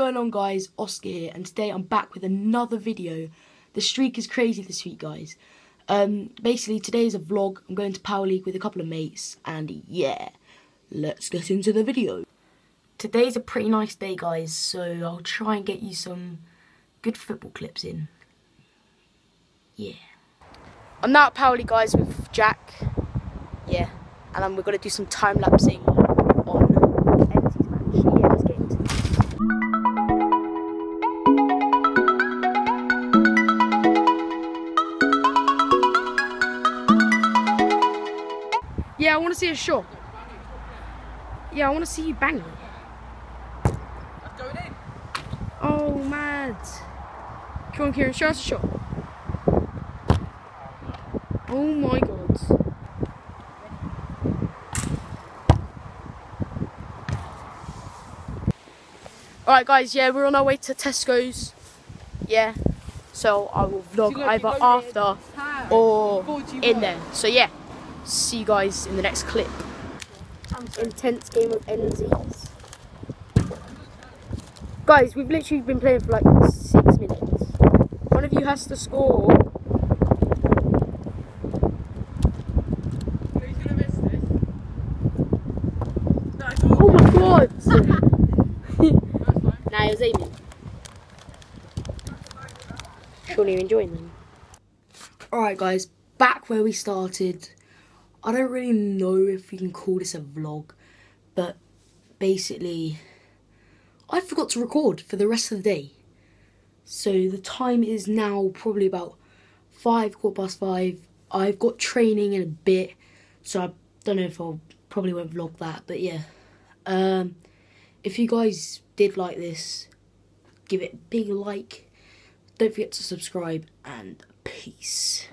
going on guys, Oscar here and today I'm back with another video. The streak is crazy this week guys. Um, basically today is a vlog, I'm going to Powerleague with a couple of mates and yeah, let's get into the video. Today's a pretty nice day guys, so I'll try and get you some good football clips in. Yeah. I'm now at Powerleague guys with Jack, yeah, and we're going to do some time lapsing Yeah, I want to see a shot. Yeah, I want to see you bang. Going in. Oh, mad. Come on, Kieran, show us a shot. Oh my god. Alright, guys, yeah, we're on our way to Tesco's. Yeah, so I will vlog either you got it. after or in there. So, yeah, see you guys in the next clip. Intense game of Enzies. Guys, we've literally been playing for like six minutes. One of you has to score. Who's gonna miss this? No, it's Oh my god! Nah, it was aiming. Surely you're enjoying them. Alright, guys, back where we started. I don't really know if we can call this a vlog, but basically, I forgot to record for the rest of the day. So the time is now probably about five, quarter past five. I've got training in a bit, so I don't know if I'll probably won't vlog that, but yeah. Um, if you guys did like this, give it a big like. Don't forget to subscribe and peace.